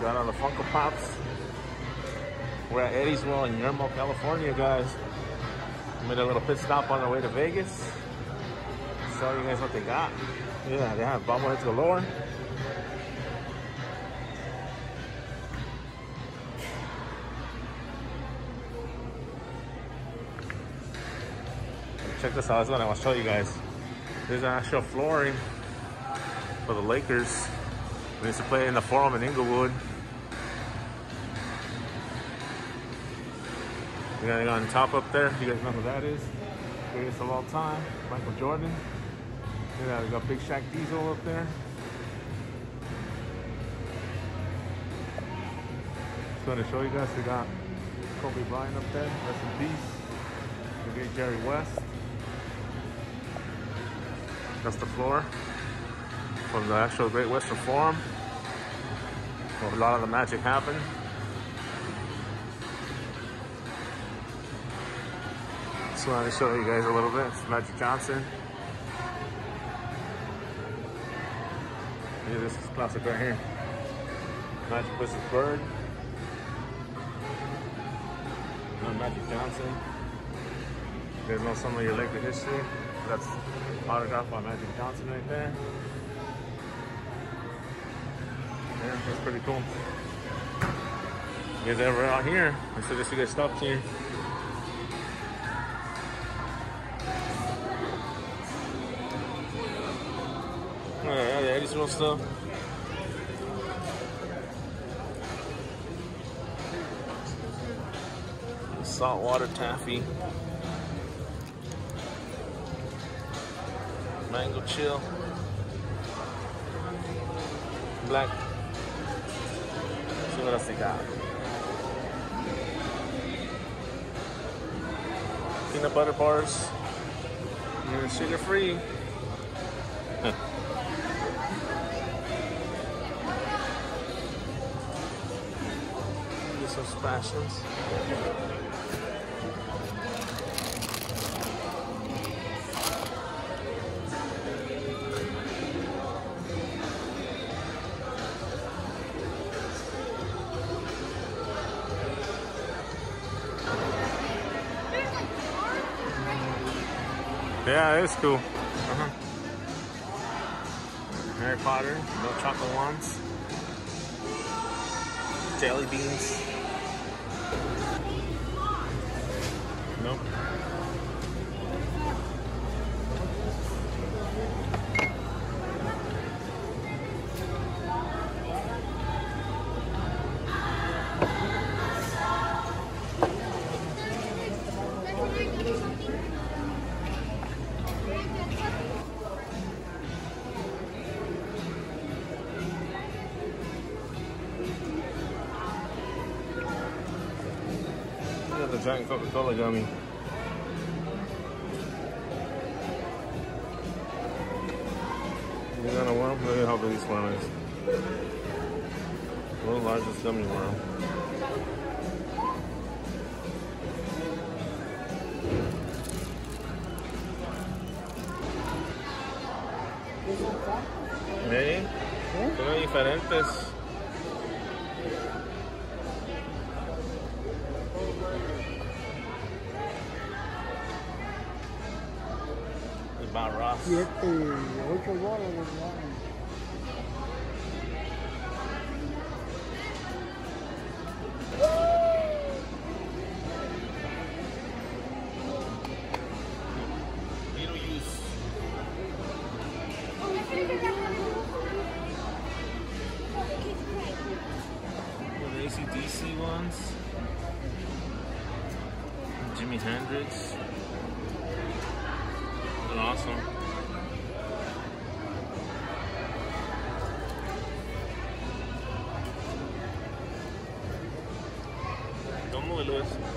Got all the Funko Pops. We're at Eddie's World in Yermo, California, guys. Made a little pit stop on our way to Vegas. Show you guys what they got. Yeah, they have bobbleheads galore. Check this out. That's what I want to show you guys. There's actual flooring for the Lakers. We used to play in the Forum in Inglewood. We got it on top up there. You guys know who that is? Greatest of all time, Michael Jordan. Yeah, we got Big Shaq Diesel up there. Just want to show you guys. We got Kobe Bryant up there. Rest in peace. We got Jerry West. That's the floor from the actual Great Western Forum. Where a lot of the magic happened. Just wanted to show you guys a little bit. It's Magic Johnson. Yeah, this is classic right here. Magic versus Bird. Uh, Magic Johnson. You guys know some of your Laker history. That's autographed by Magic Johnson right there. Yeah, that's pretty cool. You guys ever out here? I suggest you guys stop here. The Eddie's World stuff. Saltwater taffy. Mango chill. Black. See what else they got. Peanut butter bars. You're sugar free. Get some spashes. Yeah, it's cool. Uh-huh. Harry Potter, no chocolate ones. Jelly beans. Nope. Giant Coca-Cola gummy. You got a worm? Look at how big this one is. World largest gummy worm. ¿Eh? Son diferentes. Barras. Siete, ocho dólares. ¿no? Little use. The ACDC ones. Jimi Hendrix. They're awesome. Don't move, Luis.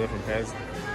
different pets